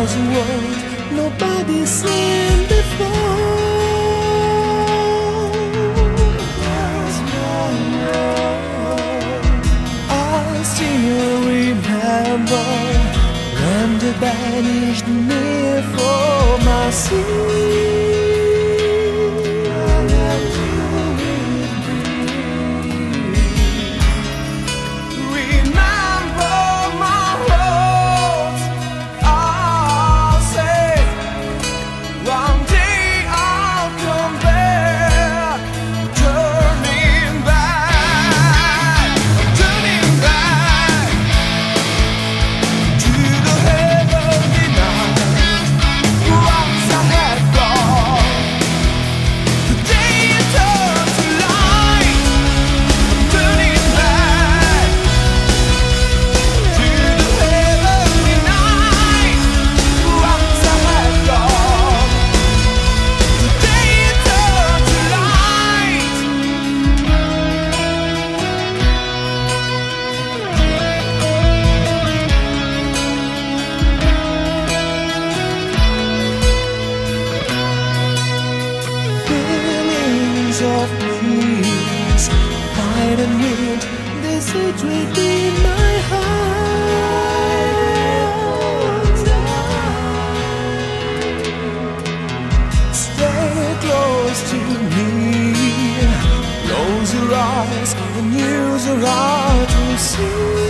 was a world nobody's seen before. I still remember when they banished me from my sea. And wind, this is within my heart. Stay close to me, close your eyes and use your heart to see.